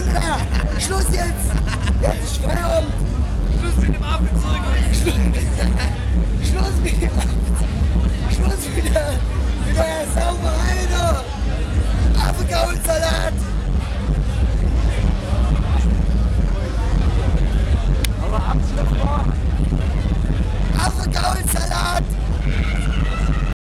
runter! Schluss jetzt! Jetzt ist Feierabend! Schluss mit dem Apfelzeug! Schluss mit dem Apfelzeug! Schluss mit der, mit der Sauberei da! Apfelgaulsalat! Aber abends noch davor! Apfelgaulsalat!